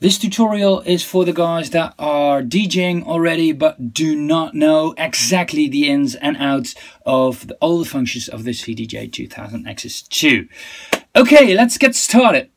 This tutorial is for the guys that are DJing already but do not know exactly the ins and outs of the, all the functions of the CDJ 2000 Nexus 2. Okay, let's get started.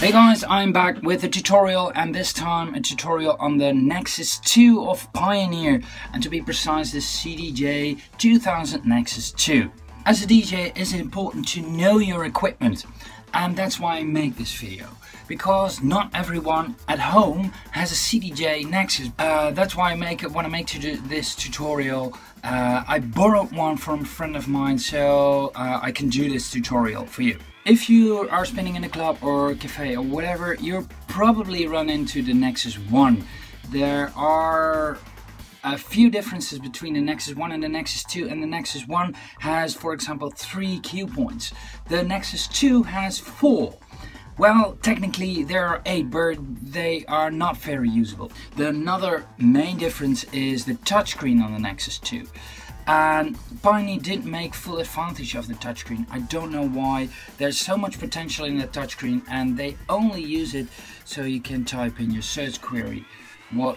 Hey guys, I'm back with a tutorial and this time a tutorial on the Nexus 2 of Pioneer and to be precise the CDJ 2000 Nexus 2. As a DJ, it's important to know your equipment, and that's why I make this video. Because not everyone at home has a CDJ Nexus. Uh, that's why I make it. When I make this tutorial, uh, I borrowed one from a friend of mine, so uh, I can do this tutorial for you. If you are spinning in a club or cafe or whatever, you'll probably run into the Nexus 1. There are a few differences between the Nexus 1 and the Nexus 2 and the Nexus 1 has for example three cue points. The Nexus 2 has four. Well, technically there are eight, but they are not very usable. The another main difference is the touchscreen on the Nexus 2. And Pioneer didn't make full advantage of the touchscreen. I don't know why. There's so much potential in the touchscreen and they only use it so you can type in your search query what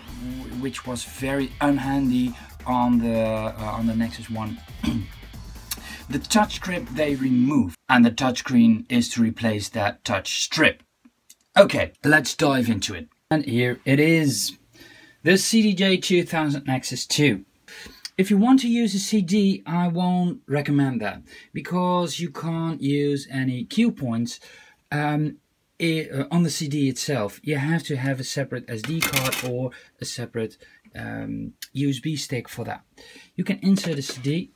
which was very unhandy on the uh, on the Nexus 1. the touch strip they remove and the touchscreen is to replace that touch strip. Okay, let's dive into it. And here it is. The CDJ 2000 Nexus 2. If you want to use a CD, I won't recommend that because you can't use any cue points um, uh, on the CD itself, you have to have a separate SD card or a separate um, USB stick for that. You can insert a CD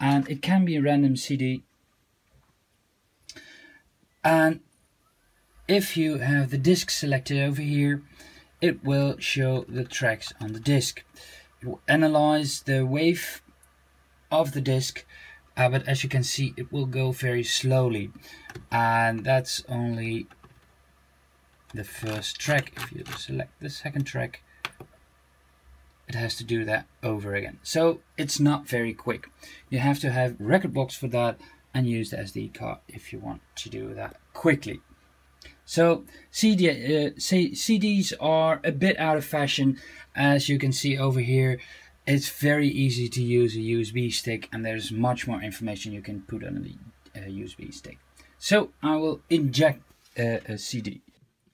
and it can be a random CD. And if you have the disc selected over here, it will show the tracks on the disc. It will analyze the wave of the disc uh, but as you can see it will go very slowly and that's only the first track. If you select the second track, it has to do that over again. So it's not very quick. You have to have Rekordbox for that and use the SD card if you want to do that quickly. So CD, uh, CDs are a bit out of fashion as you can see over here. It's very easy to use a USB stick and there's much more information you can put on the uh, USB stick. So I will inject uh, a CD.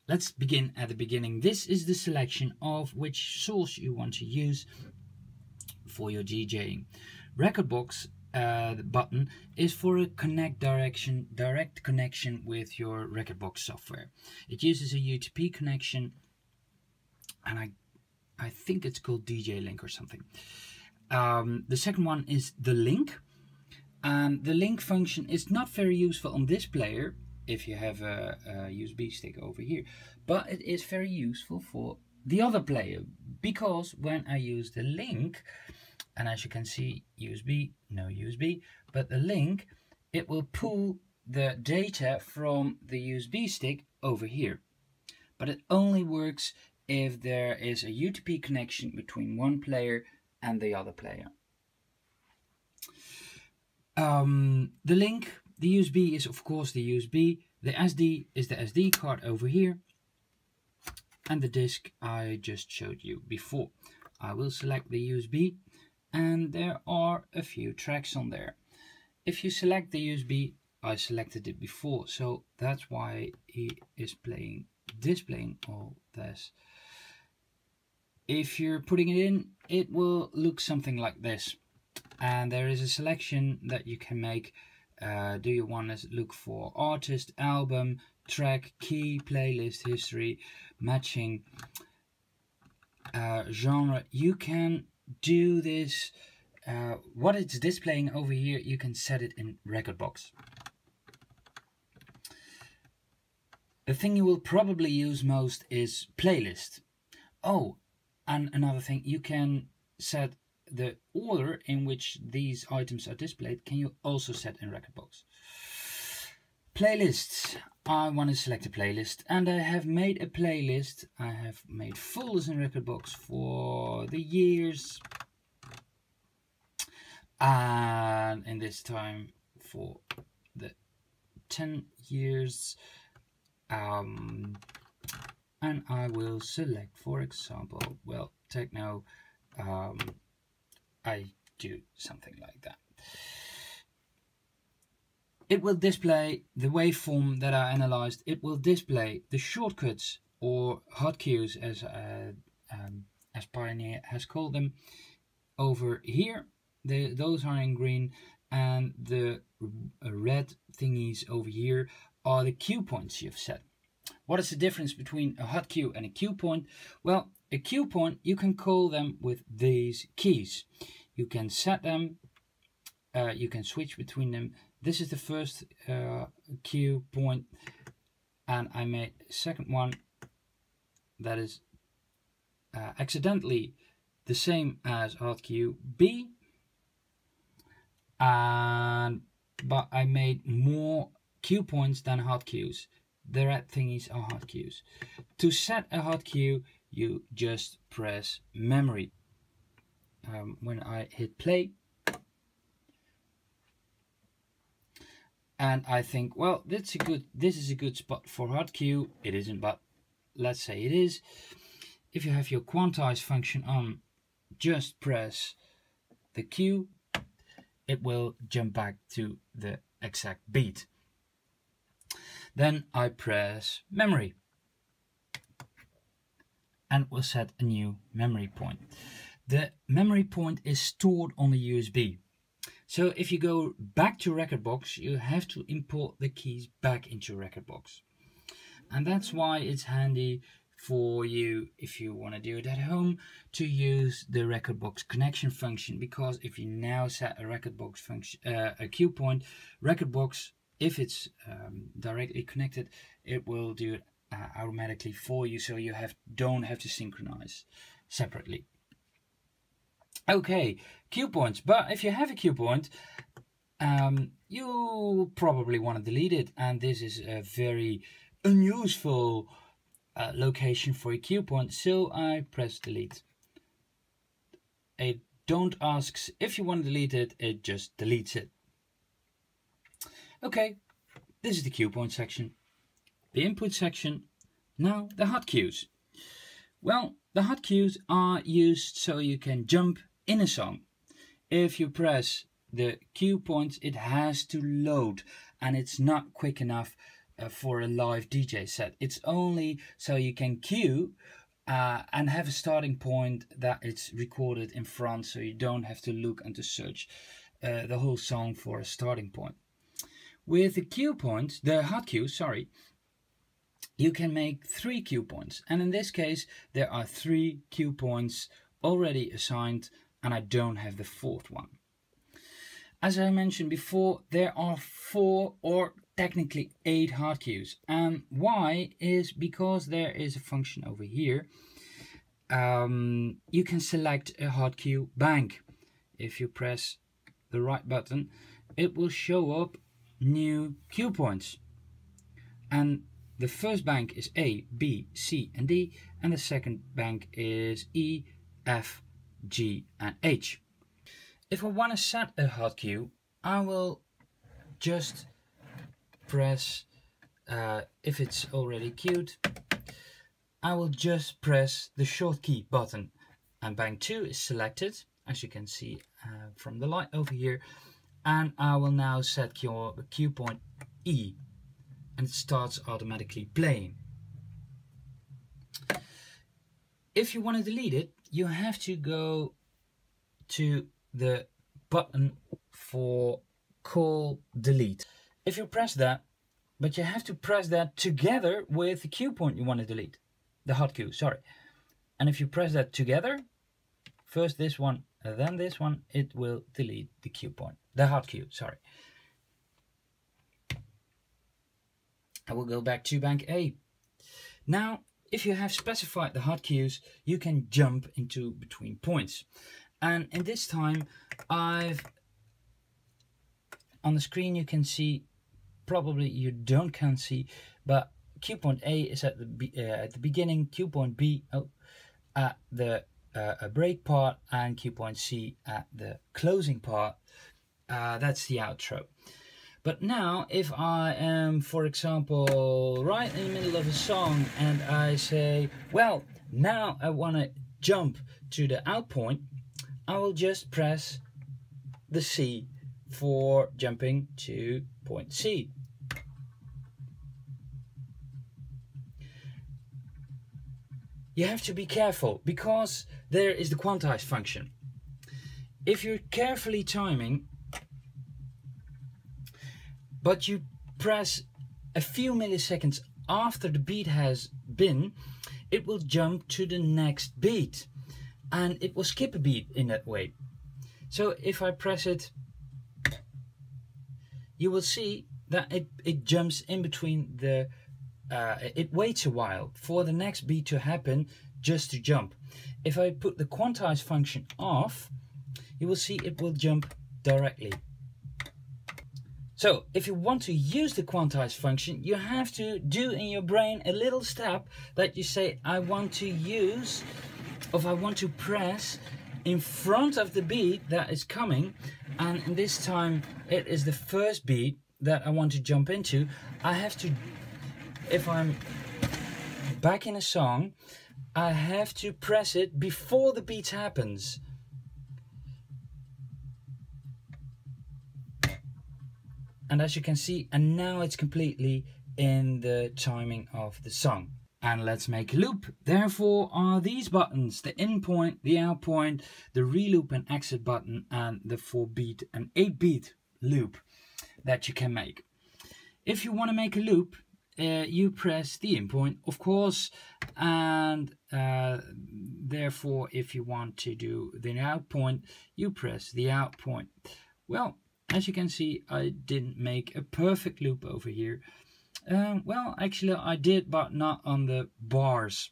Let's begin at the beginning. This is the selection of which source you want to use for your DJing. Rekordbox uh, button is for a connect direction, direct connection with your Rekordbox software. It uses a UTP connection, and I, I think it's called DJ Link or something. Um, the second one is the link, and the link function is not very useful on this player if you have a, a USB stick over here. But it is very useful for the other player because when I use the link, and as you can see, USB, no USB, but the link, it will pull the data from the USB stick over here. But it only works if there is a UTP connection between one player and the other player. Um, the link the USB is of course the USB. The SD is the SD card over here. And the disk I just showed you before. I will select the USB and there are a few tracks on there. If you select the USB, I selected it before, so that's why he is playing, displaying all this. If you're putting it in, it will look something like this. And there is a selection that you can make uh, do you want to look for artist, album, track, key, playlist, history, matching, uh, genre? You can do this. Uh, what it's displaying over here, you can set it in Rekordbox. The thing you will probably use most is playlist. Oh, and another thing, you can set the order in which these items are displayed can you also set in Rekordbox. Playlists. I want to select a playlist and I have made a playlist. I have made folders in Rekordbox for the years. And in this time for the 10 years um, and I will select for example well techno um, I do something like that it will display the waveform that I analyzed it will display the shortcuts or hotkeys as uh, um, as Pioneer has called them over here those are in green and the red thingies over here are the cue points you've set. What is the difference between a hot cue and a cue point? Well, a cue point, you can call them with these keys. You can set them, uh, you can switch between them. This is the first uh, cue point, and I made a second one that is uh, accidentally the same as cue B and but I made more cue points than hot cues. The red thingies are hot cues. To set a hot cue, you just press memory. Um, when I hit play, and I think, well, that's a good. This is a good spot for hot cue. It isn't, but let's say it is. If you have your quantize function on, just press the cue it will jump back to the exact beat. Then I press memory and will set a new memory point. The memory point is stored on the USB. So if you go back to Rekordbox, you have to import the keys back into Rekordbox. And that's why it's handy for you if you want to do it at home to use the Rekordbox connection function because if you now set a Rekordbox function uh, a cue point Rekordbox if it's um, directly connected it will do it uh, automatically for you so you have don't have to synchronize separately okay cue points but if you have a cue point um, you probably want to delete it and this is a very unuseful uh, location for a cue point, so I press delete. It don't ask if you want to delete it, it just deletes it. Okay, this is the cue point section. The input section. Now the hot cues. Well, the hot cues are used so you can jump in a song. If you press the cue points, it has to load and it's not quick enough uh, for a live DJ set. It's only so you can cue uh, and have a starting point that it's recorded in front so you don't have to look and to search uh, the whole song for a starting point. With the cue points, the hot cue, sorry, you can make three cue points. And in this case, there are three cue points already assigned and I don't have the fourth one. As I mentioned before, there are four or technically eight hot cues. And why is because there is a function over here. Um, you can select a hot cue bank. If you press the right button, it will show up new cue points. And the first bank is A, B, C, and D, and the second bank is E, F, G, and H. If I want to set a hot cue, I will just press, uh, if it's already queued, I will just press the short key button. And bank 2 is selected, as you can see uh, from the light over here, and I will now set your cue point E and it starts automatically playing. If you want to delete it, you have to go to the button for call delete. If you press that, but you have to press that together with the cue point you want to delete, the hot cue, sorry. And if you press that together, first this one, and then this one, it will delete the cue point, the hot cue, sorry. I will go back to bank A. Now, if you have specified the hot cues, you can jump into between points. And in this time, I've on the screen you can see probably you don't can see, but cue point A is at the uh, at the beginning, cue point B oh, at the uh, break part, and cue point C at the closing part. Uh, that's the outro. But now, if I am, for example, right in the middle of a song and I say, well, now I want to jump to the out point, I will just press the C for jumping to point C. You have to be careful because there is the quantize function. If you're carefully timing, but you press a few milliseconds after the beat has been, it will jump to the next beat and it will skip a beat in that way. So if I press it, you will see that it, it jumps in between the, uh, it waits a while for the next beat to happen just to jump. If I put the quantize function off, you will see it will jump directly. So if you want to use the quantize function, you have to do in your brain a little step that you say, I want to use, or I want to press in front of the beat that is coming. And this time it is the first beat that I want to jump into. I have to, if I'm back in a song, I have to press it before the beat happens. And as you can see and now it's completely in the timing of the song. And let's make a loop. Therefore are these buttons the in point the out point the reloop and exit button and the 4 beat and 8 beat loop that you can make. If you want to make a loop uh, you press the in point of course and uh, therefore if you want to do the out point you press the out point. Well as you can see, I didn't make a perfect loop over here. Um, well, actually I did, but not on the bars.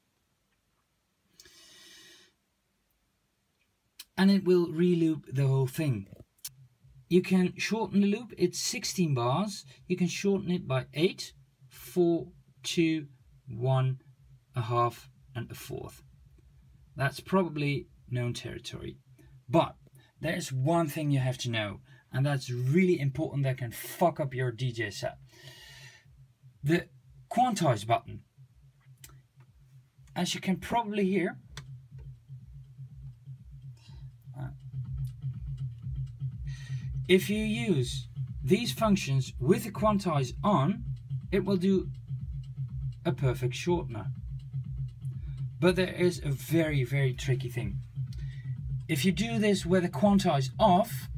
And it will reloop the whole thing. You can shorten the loop, it's 16 bars. You can shorten it by 8, 4, 2, 1, a half, and a fourth. That's probably known territory. But there's one thing you have to know and that's really important that can fuck up your DJ set. The quantize button. As you can probably hear, uh, if you use these functions with the quantize on, it will do a perfect shortener. But there is a very, very tricky thing. If you do this with the quantize off,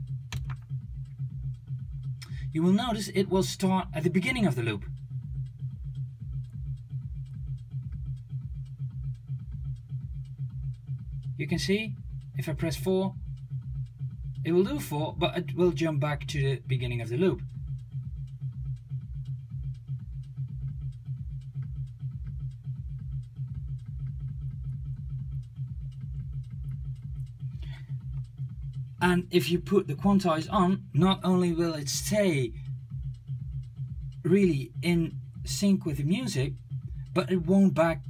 you will notice it will start at the beginning of the loop. You can see if I press 4 it will do 4 but it will jump back to the beginning of the loop. And if you put the quantize on, not only will it stay really in sync with the music, but it won't back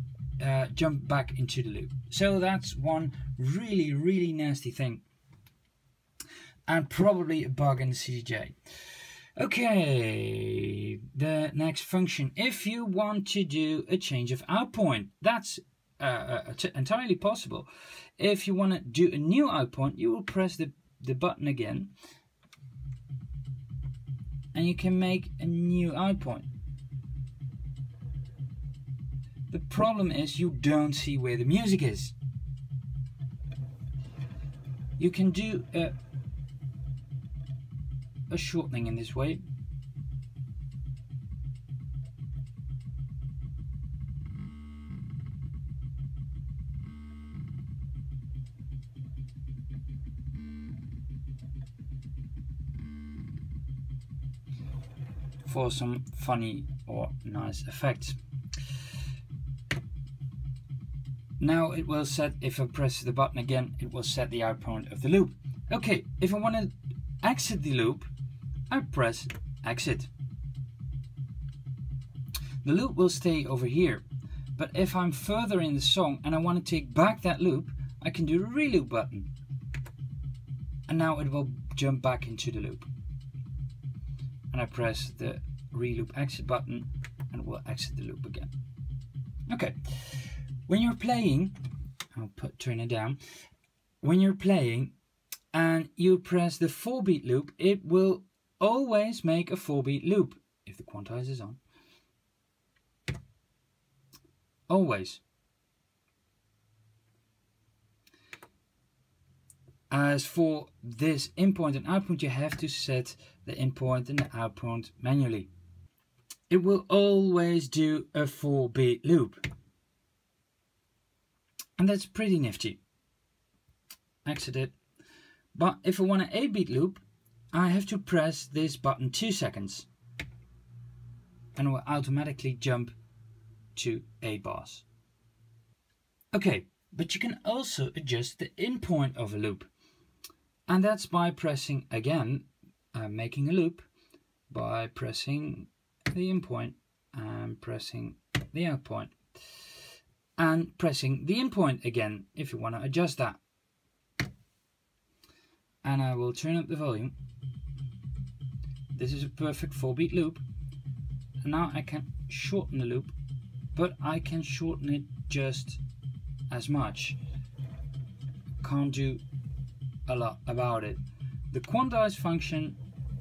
uh, jump back into the loop. So that's one really, really nasty thing. And probably a bug in the CDJ. Okay, the next function. If you want to do a change of out point, that's uh, uh entirely possible. If you want to do a new out point, you will press the, the button again and you can make a new out point. The problem is you don't see where the music is. You can do a, a shortening in this way for some funny or nice effects. Now it will set, if I press the button again, it will set the out point of the loop. Okay, if I want to exit the loop, I press exit. The loop will stay over here, but if I'm further in the song and I want to take back that loop, I can do the reloop button. And now it will jump back into the loop and I press the reloop exit button and we'll exit the loop again. Okay, when you're playing, I'll put turn it down. When you're playing and you press the 4 beat loop, it will always make a 4 beat loop if the quantize is on. Always. As for this input and output, you have to set the input and the output manually. It will always do a 4 beat loop. And that's pretty nifty. Exit it. But if I want an 8 beat loop, I have to press this button 2 seconds. And it will automatically jump to 8 bars. Okay, but you can also adjust the in point of a loop. And that's by pressing again, uh, making a loop, by pressing the in point and pressing the out. And pressing the in point again if you want to adjust that. And I will turn up the volume. This is a perfect 4 beat loop. And now I can shorten the loop, but I can shorten it just as much. Can't do a lot about it. The quantize function,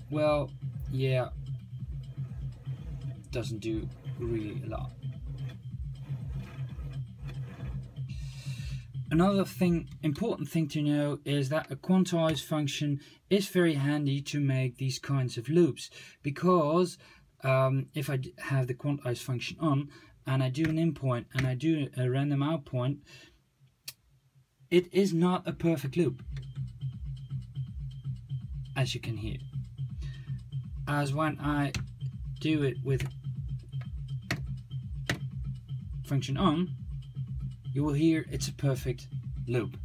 well, yeah, doesn't do really a lot. Another thing, important thing to know is that a quantize function is very handy to make these kinds of loops because um, if I have the quantize function on and I do an in point and I do a random out point, it is not a perfect loop as you can hear. As when I do it with function on, you will hear it's a perfect loop.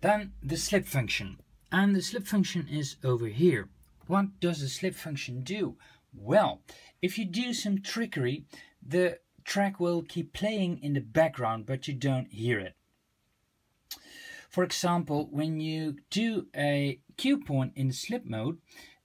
Then the slip function. And the slip function is over here. What does the slip function do? Well, if you do some trickery, the track will keep playing in the background, but you don't hear it. For example, when you do a cue point in slip mode,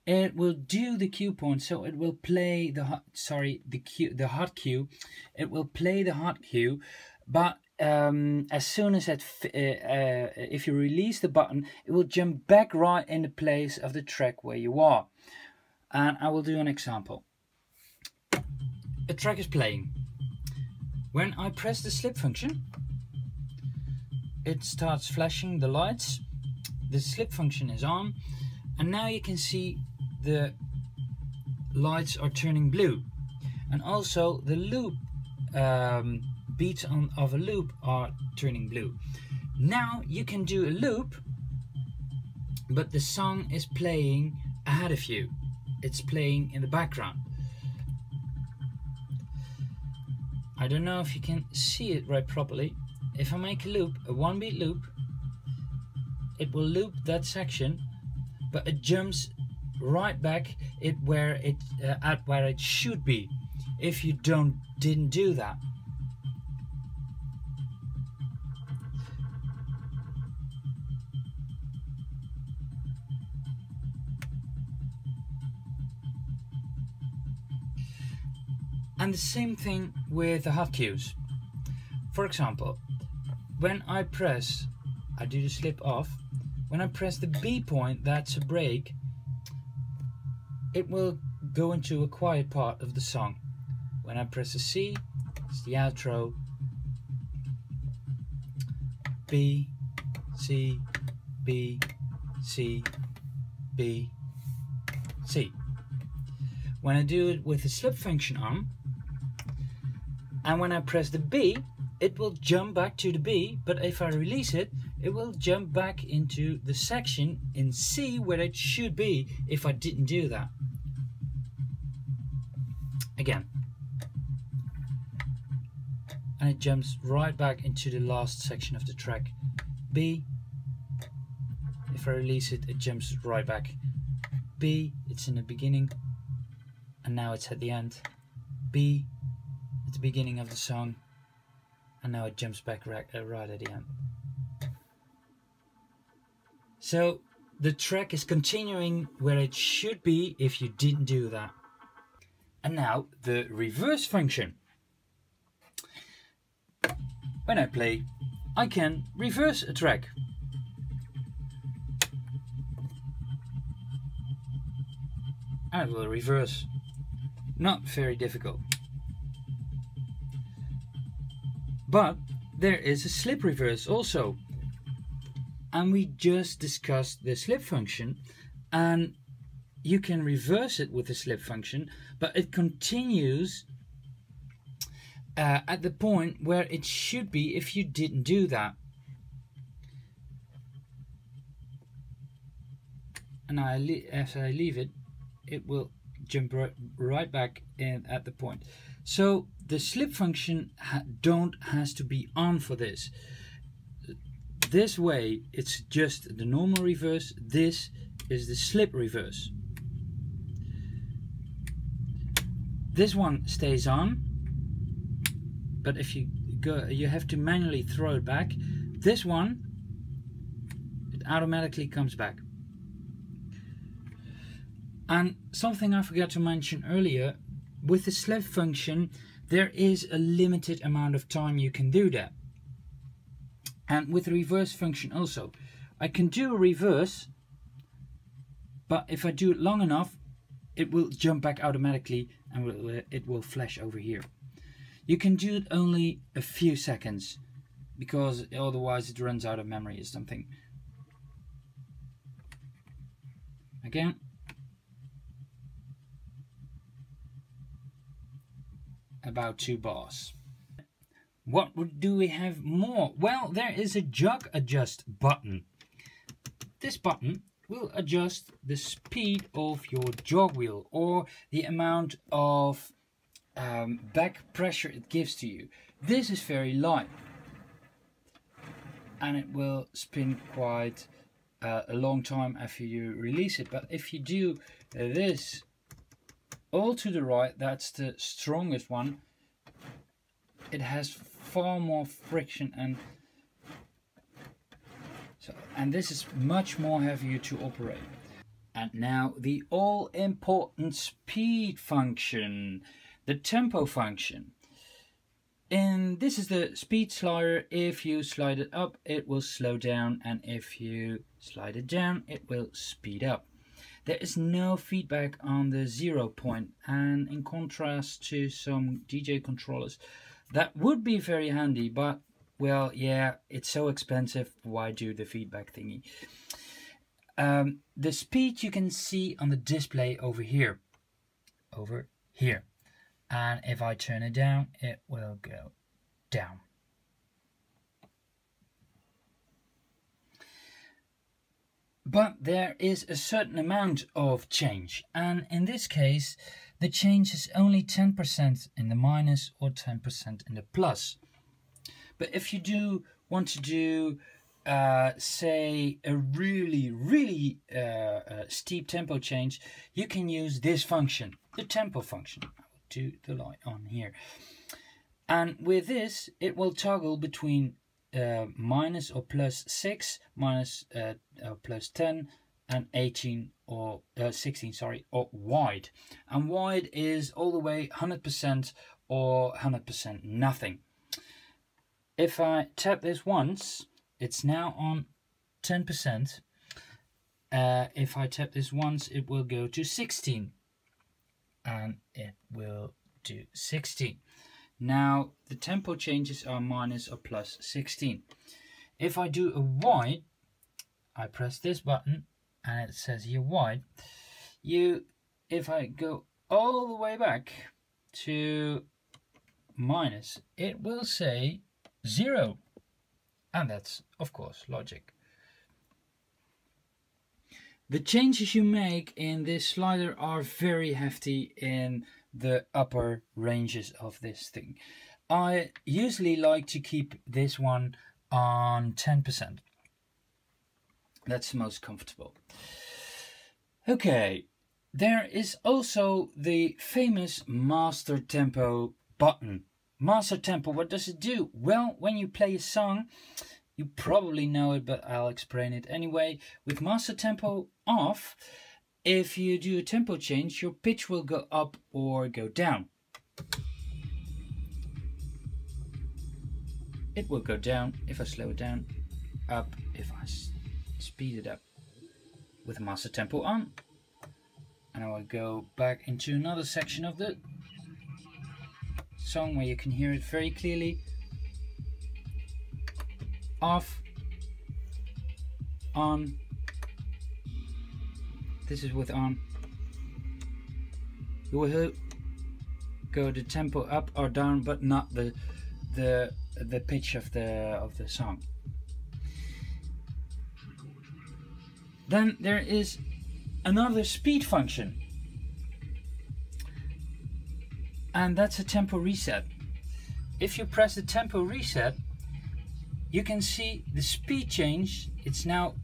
it will do the cue point, so it will play the hot, sorry the cue the hot cue, it will play the hot cue, but um, as soon as it uh, uh, if you release the button, it will jump back right in the place of the track where you are. And I will do an example. A track is playing. When I press the slip function, it starts flashing the lights the slip function is on and now you can see the lights are turning blue. And also the loop um, beats on, of a loop are turning blue. Now you can do a loop but the song is playing ahead of you. It's playing in the background. I don't know if you can see it right properly. If I make a loop, a one beat loop, it will loop that section, but it jumps right back it where it uh, at where it should be if you don't didn't do that. And the same thing with the hot cues. For example, when I press, I do the slip off, when I press the B point, that's a break, it will go into a quiet part of the song. When I press a C, it's the outro. B, C, B, C, B, C. When I do it with the slip function on, and when I press the B, it will jump back to the B, but if I release it, it will jump back into the section in C where it should be if I didn't do that. Again. And it jumps right back into the last section of the track. B. If I release it, it jumps right back. B, it's in the beginning, and now it's at the end. B, at the beginning of the song, and now it jumps back right, uh, right at the end. So the track is continuing where it should be if you didn't do that. And now the reverse function. When I play, I can reverse a track. I will reverse. Not very difficult. But there is a slip reverse also. And we just discussed the slip function and you can reverse it with the slip function, but it continues uh, at the point where it should be if you didn't do that. And I as I leave it, it will jump right, back in at the point. So the slip function ha don't has to be on for this. This way it's just the normal reverse. This is the slip reverse. This one stays on, but if you go, you have to manually throw it back. This one, it automatically comes back. And something I forgot to mention earlier, with the slip function, there is a limited amount of time you can do that. And with the reverse function also. I can do a reverse, but if I do it long enough, it will jump back automatically and uh, it will flash over here. You can do it only a few seconds because otherwise it runs out of memory or something. Again, about two bars. What do we have more? Well, there is a jog adjust button. This button will adjust the speed of your jog wheel or the amount of um, back pressure it gives to you. This is very light and it will spin quite uh, a long time after you release it. But if you do this all to the right, that's the strongest one. It has far more friction and so and this is much more heavier to operate. And now the all important speed function, the tempo function. And this is the speed slider. If you slide it up, it will slow down. And if you slide it down, it will speed up. There is no feedback on the zero point and in contrast to some DJ controllers that would be very handy but well yeah it's so expensive. Why do the feedback thingy? Um, the speed you can see on the display over here. Over here. And if I turn it down it will go down. But there is a certain amount of change, and in this case, the change is only 10% in the minus or 10% in the plus. But if you do want to do, uh, say, a really, really uh, uh, steep tempo change, you can use this function, the tempo function. I will do the light on here. And with this, it will toggle between uh, minus or plus 6, minus, uh, uh, plus 10, and 18 or uh, 16, sorry, or wide. And wide is all the way 100% or 100% nothing. If I tap this once, it's now on 10%. Uh, if I tap this once, it will go to 16. And it will do 16. Now the tempo changes are minus or plus 16. If I do a wide, I press this button and it says here wide. You, if I go all the way back to minus, it will say zero. And that's, of course, logic. The changes you make in this slider are very hefty in the upper ranges of this thing. I usually like to keep this one on 10%. That's the most comfortable. Okay, there is also the famous Master Tempo button. Master Tempo, what does it do? Well, when you play a song, You probably know it, but I'll explain it anyway. With master tempo off, if you do a tempo change, your pitch will go up or go down. It will go down if I slow it down, up if I speed it up. With master tempo on, and I will go back into another section of the song where you can hear it very clearly. Off. On. This is with on. You will go the tempo up or down but not the the the pitch of the of the song then there is another speed function. And that's a tempo reset. If you press the tempo reset you can see the speed change. It's now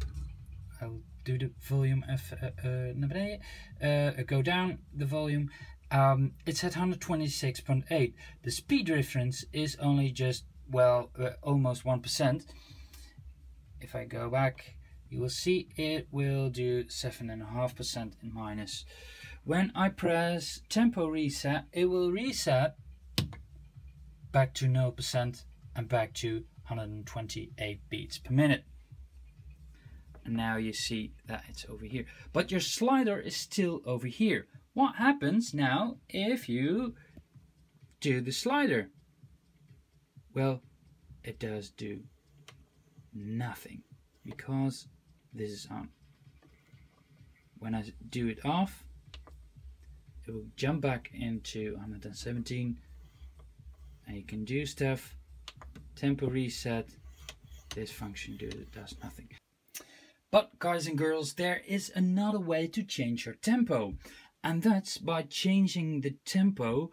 I'll do the volume F uh, uh, uh, go down the volume. Um, it's at 126.8 the speed difference is only just well uh, almost 1% if I go back you will see it will do 7.5% in minus when I press tempo reset it will reset back to 0% and back to 128 beats per minute. And now you see that it's over here. But your slider is still over here. What happens now if you do the slider? Well, it does do nothing because this is on. When I do it off, it will jump back into 117 and you can do stuff tempo reset this function do, does nothing. But guys and girls there is another way to change your tempo. And that's by changing the tempo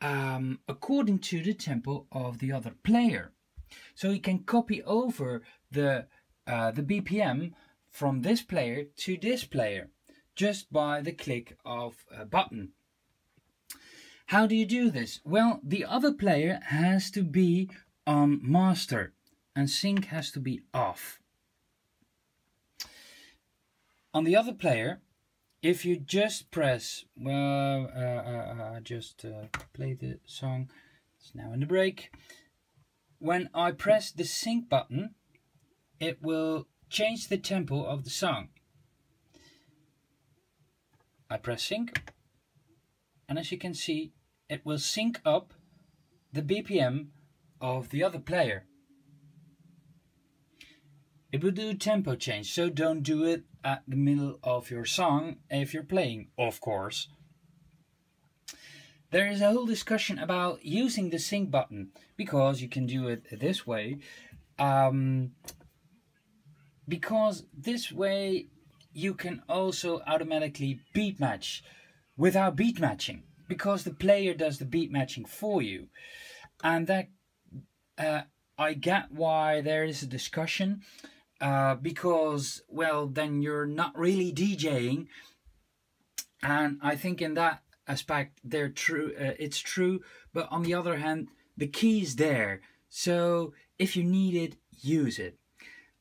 um, according to the tempo of the other player. So you can copy over the uh, the BPM from this player to this player just by the click of a button how do you do this? Well, the other player has to be on master and sync has to be off. On the other player, if you just press, well, uh, uh, uh, just uh, play the song, it's now in the break. When I press the sync button, it will change the tempo of the song. I press sync, and as you can see, it will sync up the BPM of the other player. It will do tempo change, so don't do it at the middle of your song if you're playing, of course. There is a whole discussion about using the sync button because you can do it this way. Um, because this way you can also automatically beat match without beat matching because the player does the beat matching for you. And that uh, I get why there is a discussion uh, because, well, then you're not really DJing. And I think in that aspect, they're true. Uh, it's true, but on the other hand, the key is there. So if you need it, use it.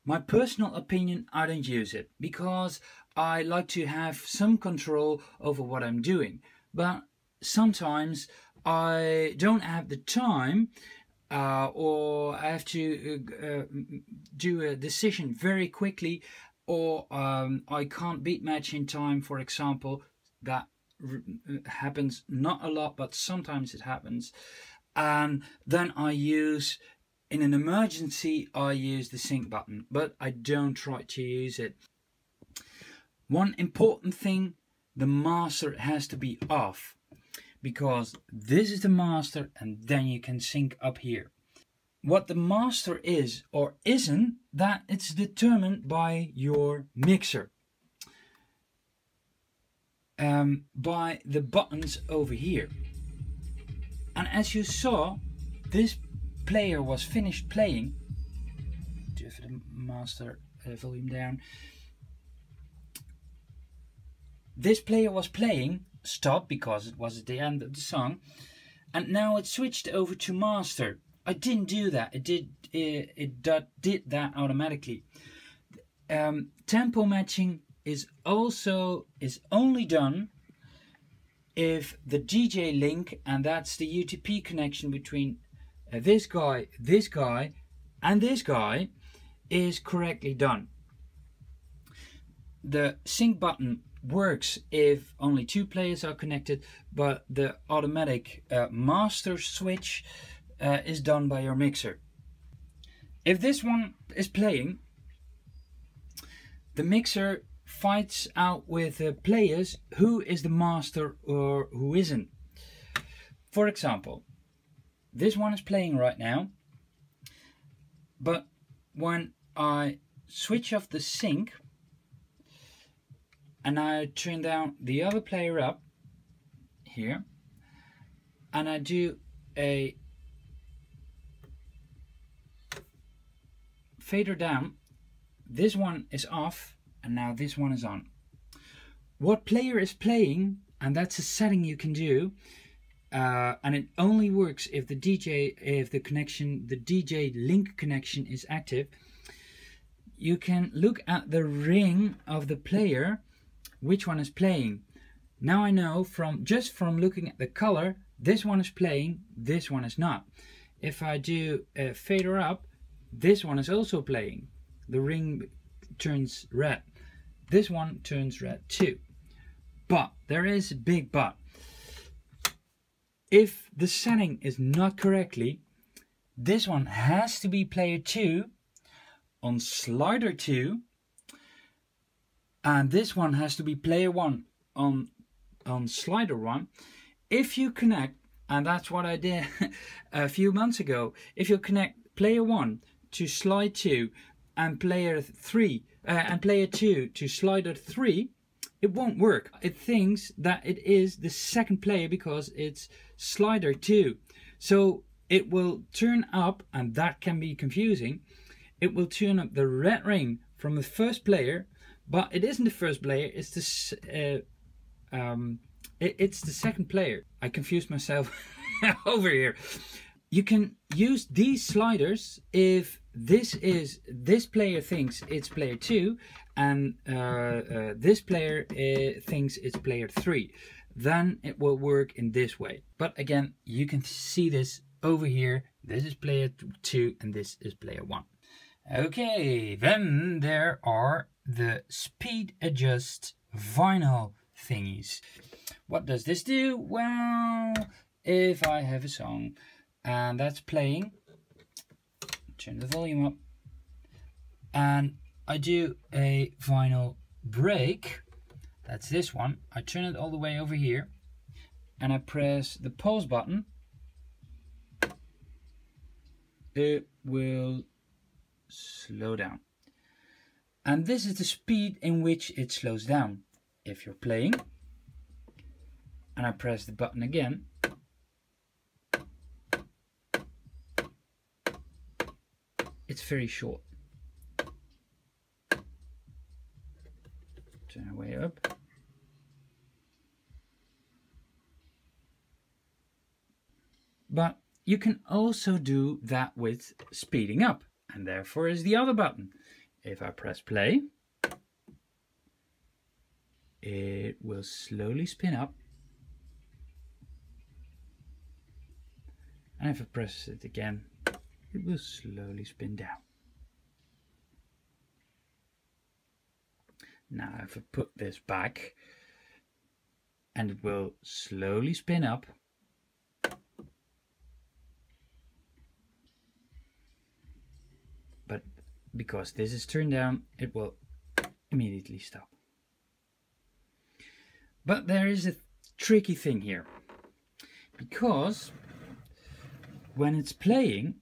My personal opinion, I don't use it because I like to have some control over what I'm doing. But sometimes I don't have the time uh, or I have to uh, uh do a decision very quickly or um, I can't beat match in time, for example, that happens not a lot, but sometimes it happens. And then I use, in an emergency, I use the sync button, but I don't try to use it. One important thing, the master has to be off because this is the master and then you can sync up here. What the master is or isn't, that it's determined by your mixer. Um, by the buttons over here. And as you saw, this player was finished playing. Do the master uh, volume down. This player was playing stop because it was at the end of the song. And now it switched over to master. I didn't do that. It did it, it did that automatically. Um, tempo matching is also is only done if the DJ link and that's the UTP connection between uh, this guy, this guy, and this guy is correctly done. The sync button works if only two players are connected, but the automatic uh, master switch uh, is done by your mixer. If this one is playing, the mixer fights out with the players who is the master or who isn't. For example, this one is playing right now, but when I switch off the sync and I turn down the other player up here and I do a fader down this one is off and now this one is on. What player is playing and that's a setting you can do uh, and it only works if the DJ if the connection the DJ link connection is active. You can look at the ring of the player which one is playing. Now I know from just from looking at the color this one is playing this one is not. If I do a fader up this one is also playing. The ring turns red. This one turns red too. But there is a big but if the setting is not correctly, this one has to be player 2 on slider 2 and this one has to be player 1 on on slider 1 if you connect and that's what I did a few months ago if you connect player 1 to slide 2 and player 3 uh, and player 2 to slider 3 it won't work. It thinks that it is the second player because it's slider 2. So it will turn up, and that can be confusing, it will turn up the red ring from the first player, but it isn't the first player, it's the, uh, um, it, it's the second player. I confused myself over here. You can use these sliders if this is this player thinks it's player 2 and uh, uh, this player uh, thinks it's player 3 then it will work in this way. But again you can see this over here. This is player 2 and this is player 1 okay then there are the speed adjust vinyl thingies. What does this do? Well if I have a song and that's playing turn the volume up. And I do a vinyl break that's this one I turn it all the way over here and I press the pause button it will slow down and this is the speed in which it slows down if you're playing and I press the button again it's very short. Turn way up. But you can also do that with speeding up, and therefore is the other button. If I press play, it will slowly spin up. And if I press it again, it will slowly spin down. Now if I put this back and it will slowly spin up but because this is turned down it will immediately stop. But there is a tricky thing here because when it's playing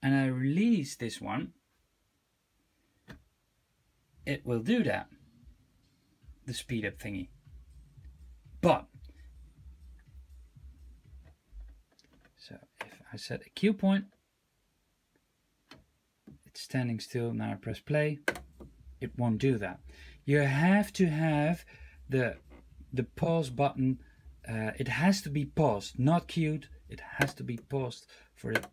and I release this one, it will do that, the speed up thingy. But, so if I set a cue point, it's standing still, now I press play, it won't do that. You have to have the, the pause button, uh, it has to be paused, not cued, It has to be paused for it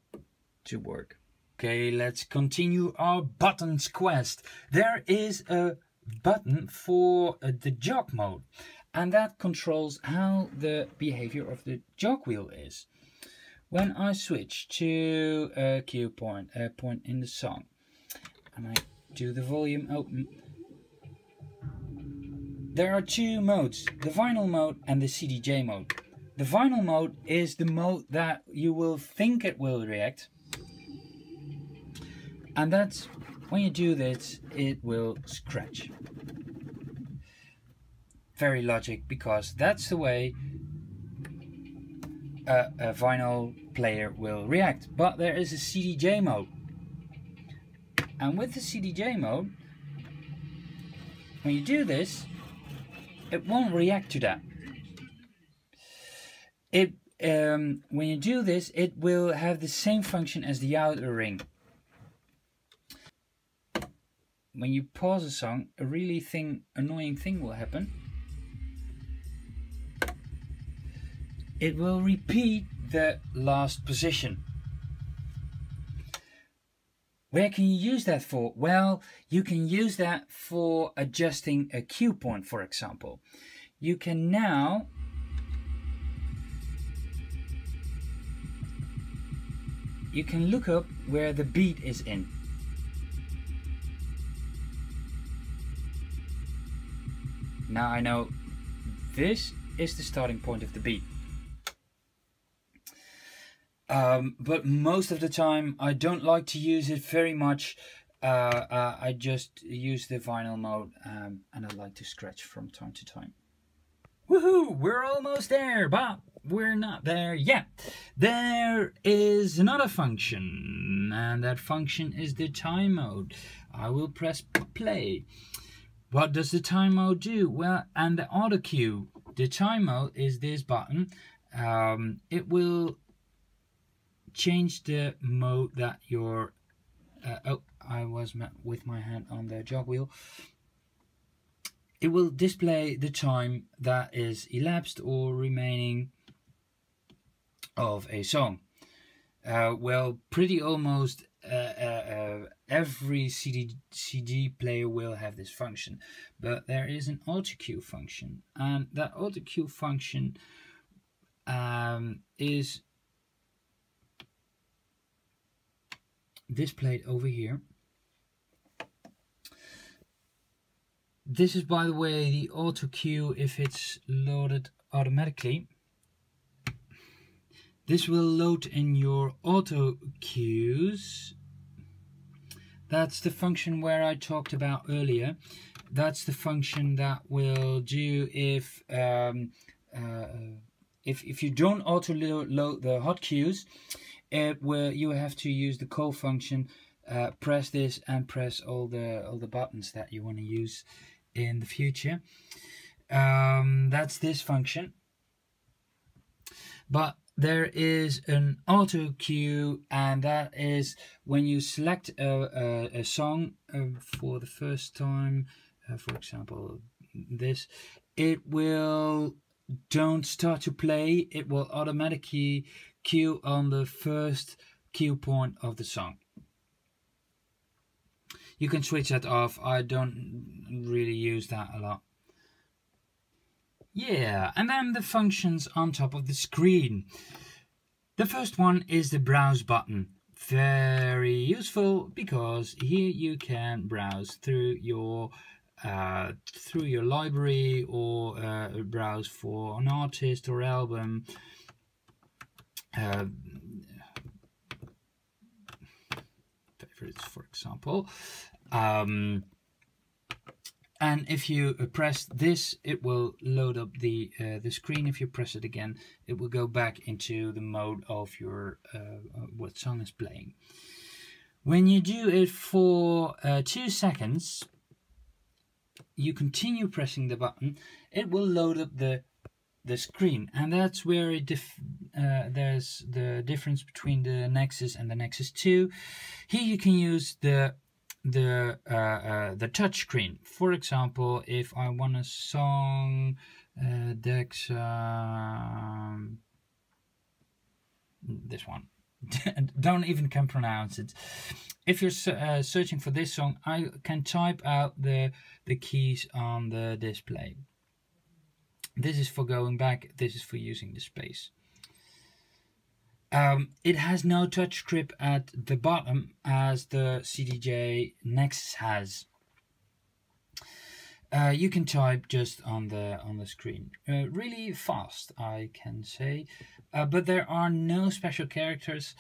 to work. Okay, let's continue our buttons quest. There is a button for uh, the jog mode and that controls how the behavior of the jog wheel is. When I switch to a cue point, a point in the song, and I do the volume open, there are two modes, the vinyl mode and the CDJ mode. The vinyl mode is the mode that you will think it will react. And that's when you do this, it will scratch. Very logic because that's the way a, a vinyl player will react. But there is a CDJ mode. And with the CDJ mode, when you do this, it won't react to that. It um, when you do this, it will have the same function as the outer ring. When you pause a song, a really thing, annoying thing will happen. It will repeat the last position. Where can you use that for? Well, you can use that for adjusting a cue point, for example. You can now you can look up where the beat is in. Now I know this is the starting point of the beat. Um, but most of the time, I don't like to use it very much. Uh, uh, I just use the vinyl mode um, and I like to scratch from time to time. Woohoo! We're almost there, but we're not there yet. There is another function, and that function is the time mode. I will press play. What does the time mode do? Well, and the auto cue. The time mode is this button. Um, it will change the mode that you're uh, oh I was with my hand on the jog wheel. It will display the time that is elapsed or remaining of a song. Uh, well pretty almost uh, uh, uh every CD, CD player will have this function but there is an auto cue function and that auto cue function um, is displayed over here. This is, by the way, the auto cue if it's loaded automatically. This will load in your auto cues. That's the function where I talked about earlier. That's the function that will do if um, uh, if if you don't auto load the hot cues, it will you have to use the call function uh, press this and press all the all the buttons that you want to use in the future. Um, that's this function. But there is an auto cue and that is when you select a, a, a song uh, for the first time uh, for example this it will don't start to play it will automatically cue on the first cue point of the song. You can switch that off. I don't really use that a lot. Yeah, and then the functions on top of the screen. The first one is the browse button. Very useful because here you can browse through your uh, through your library or uh, browse for an artist or album uh, favorites, for example. Um, and if you press this, it will load up the uh, the screen. If you press it again, it will go back into the mode of your uh, uh what song is playing. When you do it for uh, two seconds, you continue pressing the button. It will load up the the screen and that's where it uh, there's the difference between the Nexus and the Nexus 2 here you can use the the uh, uh, the touch screen for example if I want a song uh, Dex um, this one. Don't even can pronounce it. If you're uh, searching for this song, I can type out the the keys on the display. This is for going back. This is for using the space. Um, it has no touch grip at the bottom as the CDJ Nexus has. Uh, you can type just on the on the screen, uh, really fast, I can say. Uh, but there are no special characters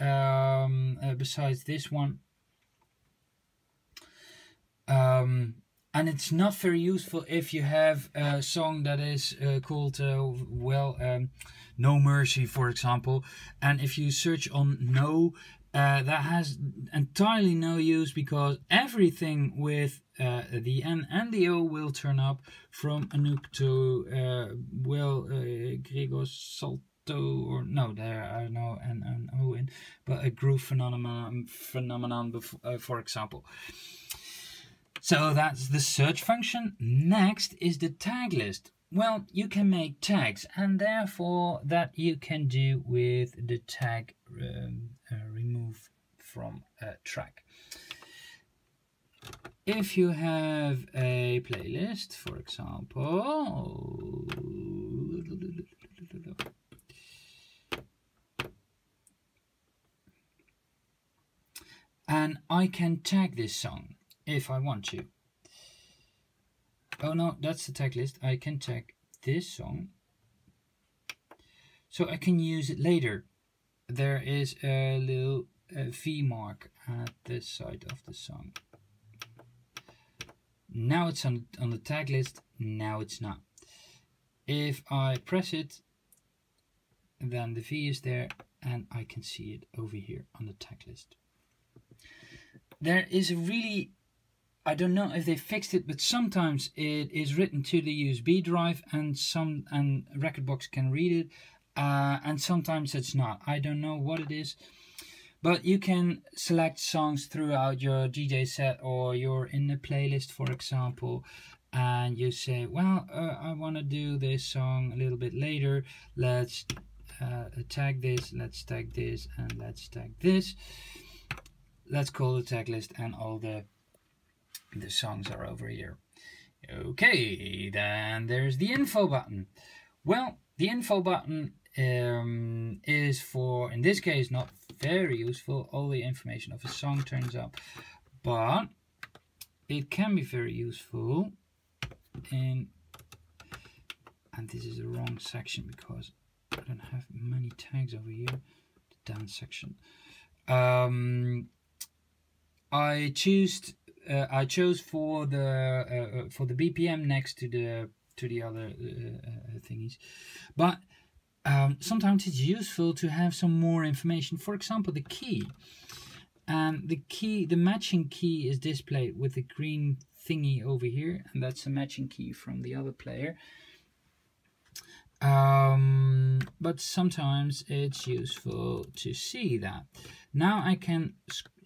um, uh, besides this one. Um, and it's not very useful if you have a song that is uh, called uh, well um, no mercy for example and if you search on no that has entirely no use because everything with uh, the N and the O will turn up from Anouk to uh, well uh, Gregor Salto or no there are no N and O in but a groove phenomenon phenomenon before, for example so that's the search function. Next is the tag list. Well, you can make tags, and therefore that you can do with the tag um, uh, remove from a track. If you have a playlist, for example, and I can tag this song if I want to. Oh no, that's the tag list. I can tag this song. So I can use it later. There is a little uh, V mark at the side of the song. Now it's on, on the tag list, now it's not. If I press it, then the V is there and I can see it over here on the tag list. There is a really I don't know if they fixed it, but sometimes it is written to the USB drive, and some and Rekordbox can read it, uh, and sometimes it's not. I don't know what it is, but you can select songs throughout your DJ set, or you're in a playlist, for example, and you say, "Well, uh, I want to do this song a little bit later. Let's uh, tag this, let's tag this, and let's tag this." Let's call the tag list and all the the songs are over here. Okay, then there's the info button. Well, the info button um, is for, in this case, not very useful. All the information of a song turns up, but it can be very useful in, and this is the wrong section because I don't have many tags over here, the down section. Um, I choose uh, I chose for the uh, uh for the BPM next to the to the other uh, uh, thingies, but um, sometimes it's useful to have some more information. For example, the key, and the key, the matching key is displayed with the green thingy over here, and that's a matching key from the other player. Um, but sometimes it's useful to see that. Now I can,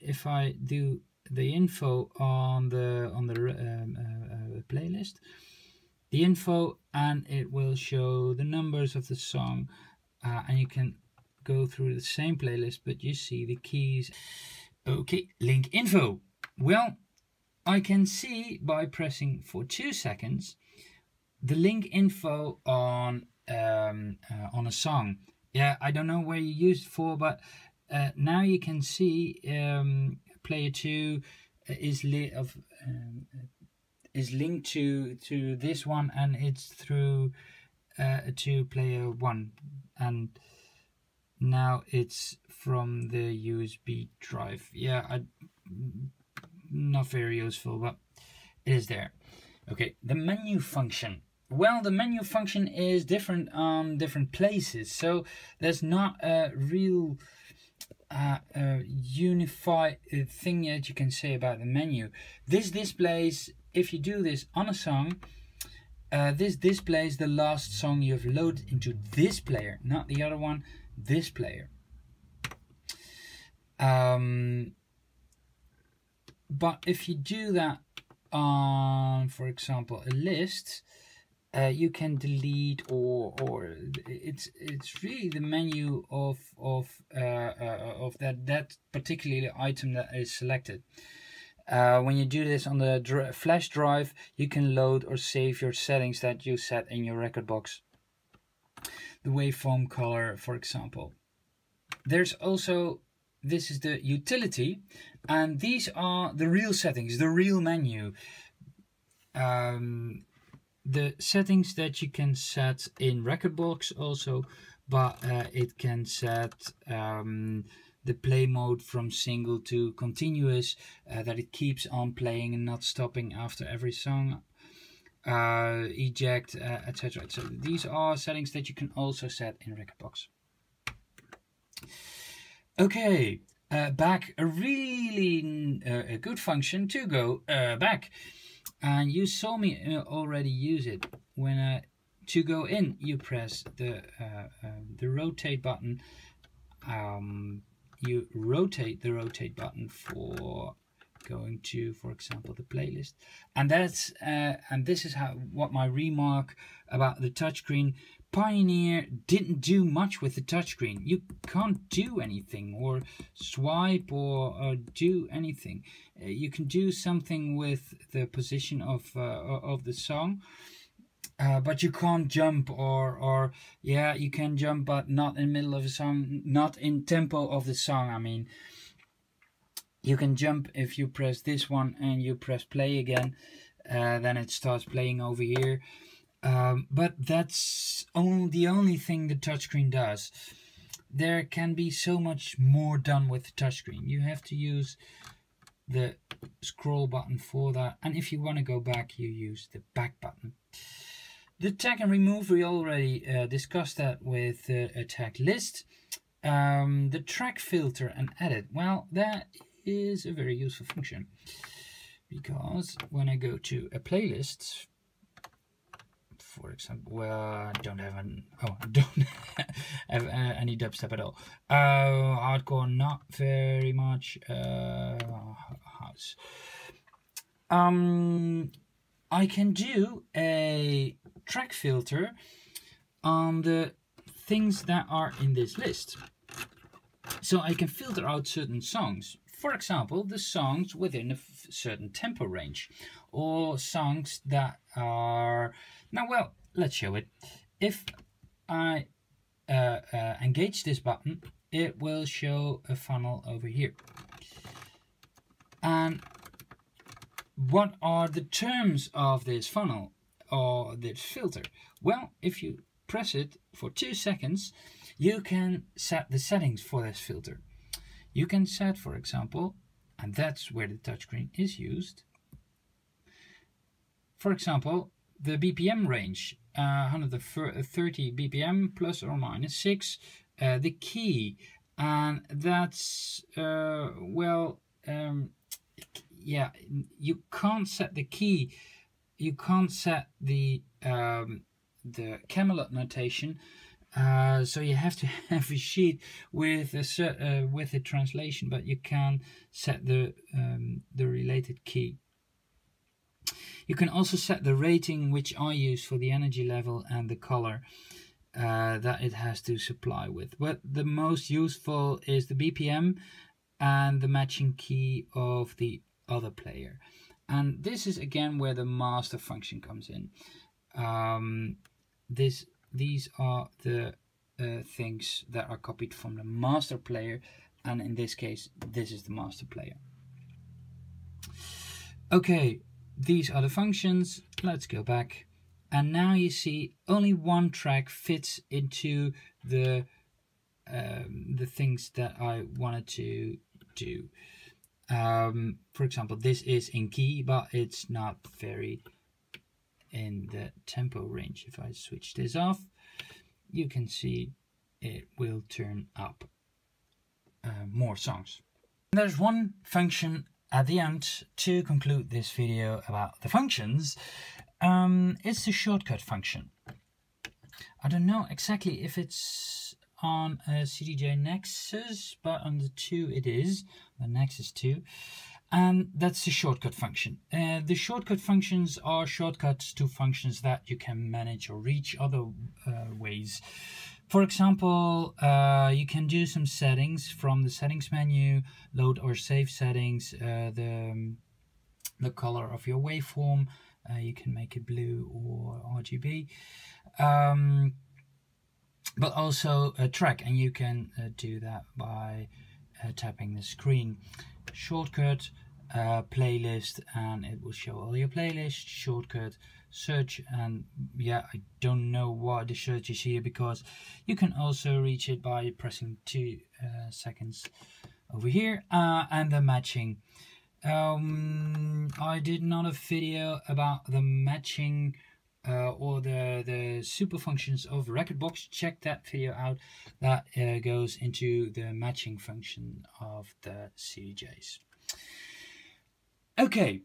if I do the info on the on the um, uh, uh, playlist the info and it will show the numbers of the song uh, and you can go through the same playlist but you see the keys. Okay link info. Well I can see by pressing for two seconds the link info on um, uh, on a song. Yeah I don't know where you used it for but uh, now you can see um, player two uh, is li of um, is linked to to this one and it's through uh, to player one. And now it's from the USB drive. Yeah I not very useful but it is there. Okay the menu function. Well the menu function is different on different places so there's not a real uh, uh, unified thing that you can say about the menu. This displays, if you do this on a song, uh, this displays the last song you've loaded into this player, not the other one, this player. Um, but if you do that on, for example, a list, uh, you can delete or or it's it's really the menu of of uh, uh, of that that particular item that is selected. Uh, when you do this on the dr flash drive, you can load or save your settings that you set in your Rekordbox. The waveform color, for example. There's also, this is the utility, and these are the real settings, the real menu. Um, the settings that you can set in Rekordbox also, but uh, it can set um, the play mode from single to continuous, uh, that it keeps on playing and not stopping after every song. Uh, eject, etc. Uh, etc. These are settings that you can also set in rekordbox. Okay, uh, back a really uh, a good function to go uh, back and you saw me uh, already use it when to go in you press the the rotate button um, you rotate the rotate button for going to for example the playlist and that's uh, and this is how what my remark about the touchscreen Pioneer didn't do much with the touchscreen. You can't do anything or swipe or, or do anything. Uh, you can do something with the position of uh, of the song, uh, but you can't jump or or yeah you can jump but not in the middle of a song, not in tempo of the song. I mean, you can jump if you press this one and you press play again, uh, then it starts playing over here. Um, but that's only the only thing the touchscreen does. There can be so much more done with the touchscreen. You have to use the scroll button for that. And if you want to go back, you use the back button. The tag and remove, we already uh, discussed that with uh, a tag list. Um, the track filter and edit, well, that is a very useful function. Because when I go to a playlist, for example. Well, I don't have an oh, I don't have uh, any dubstep at all. Uh, hardcore, not very much. Uh, house. Um, I can do a track filter on the things that are in this list. So I can filter out certain songs. For example, the songs within a certain tempo range, or songs that are now, well, let's show it. If I uh, uh, engage this button, it will show a funnel over here. And what are the terms of this funnel or this filter? Well, if you press it for two seconds, you can set the settings for this filter. You can set, for example, and that's where the touchscreen is used. For example, the BPM range, uh, 130 BPM plus or minus 6, uh, the key, and that's, uh, well, um, yeah, you can't set the key, you can't set the, um, the Camelot notation, uh, so you have to have a sheet with a uh, with a translation, but you can set the um, the related key. You can also set the rating which I use for the energy level and the color uh, that it has to supply with. But the most useful is the BPM and the matching key of the other player. And this is again where the master function comes in. Um, this These are the uh, things that are copied from the master player and in this case this is the master player. Okay, these are the functions. Let's go back. And now you see only one track fits into the um, the things that I wanted to do. Um, for example, this is in key, but it's not very in the tempo range. If I switch this off, you can see it will turn up uh, more songs. There's one function at the end, to conclude this video about the functions, um, it's the shortcut function. I don't know exactly if it's on a CDJ Nexus, but on the 2 it is, the Nexus 2. and that's the shortcut function. Uh, the shortcut functions are shortcuts to functions that you can manage or reach other uh, ways. For example, uh, you can do some settings from the settings menu, load or save settings, uh, the, um, the color of your waveform, uh, you can make it blue or RGB. Um, but also a track. And you can uh, do that by uh, tapping the screen. Shortcut uh, playlist and it will show all your playlists. Shortcut search and yeah I don't know why the search is here because you can also reach it by pressing two uh, seconds over here uh, and the matching. Um, I did not a video about the matching uh, or the, the super functions of Rekordbox, check that video out. That uh, goes into the matching function of the CDJs. Okay,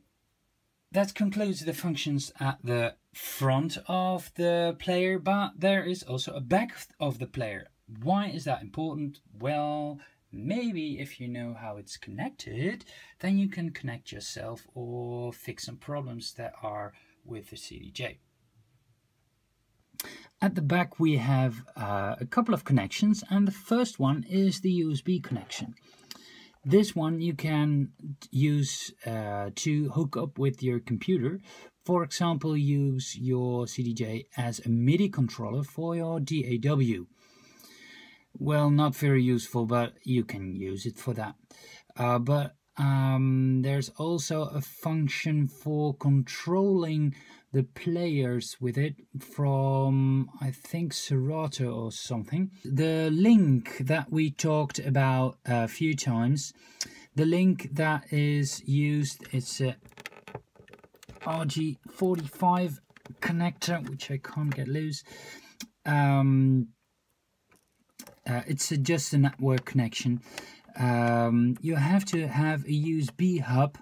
that concludes the functions at the front of the player, but there is also a back of the player. Why is that important? Well, maybe if you know how it's connected, then you can connect yourself or fix some problems that are with the CDJ. At the back we have uh, a couple of connections and the first one is the USB connection. This one you can use uh, to hook up with your computer. For example, use your CDJ as a MIDI controller for your DAW. Well, not very useful, but you can use it for that. Uh, but um, there's also a function for controlling the players with it from I think Serato or something. The link that we talked about a few times, the link that is used, it's a RG45 connector, which I can't get loose. Um, uh, it's a, just a network connection. Um, you have to have a USB hub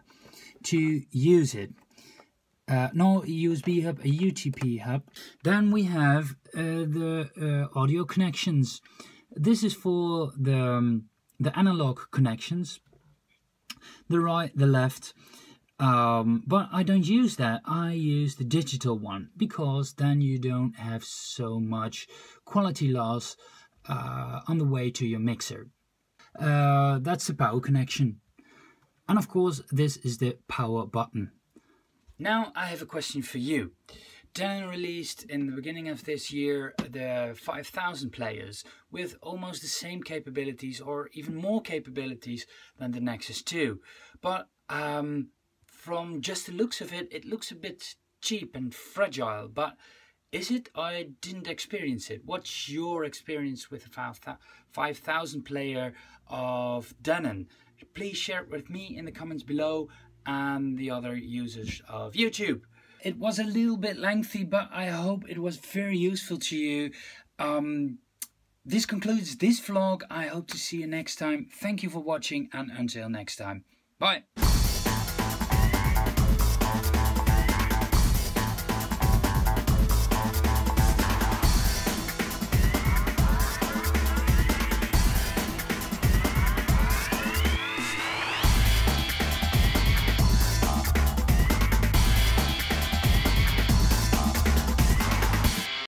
to use it uh, no USB hub, a UTP hub. Then we have uh, the uh, audio connections. This is for the, um, the analog connections, the right, the left. Um, but I don't use that. I use the digital one because then you don't have so much quality loss uh, on the way to your mixer. Uh, that's the power connection. And of course, this is the power button. Now I have a question for you. Denon released in the beginning of this year the 5000 players with almost the same capabilities or even more capabilities than the Nexus 2. But um, from just the looks of it, it looks a bit cheap and fragile. But is it? I didn't experience it. What's your experience with the 5000 player of Denon? Please share it with me in the comments below and the other users of YouTube. It was a little bit lengthy, but I hope it was very useful to you. Um, this concludes this vlog. I hope to see you next time. Thank you for watching and until next time. Bye.